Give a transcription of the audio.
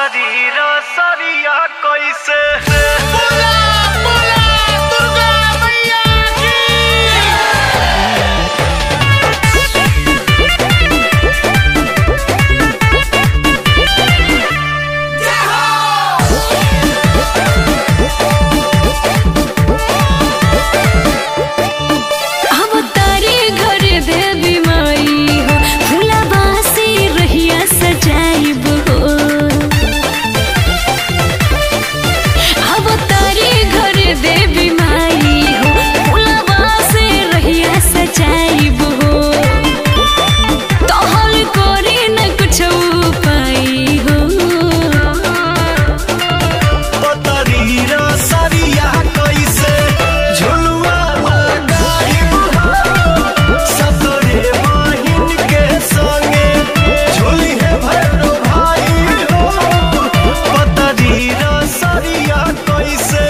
शरीर सरिया कैसे? दिया कैसे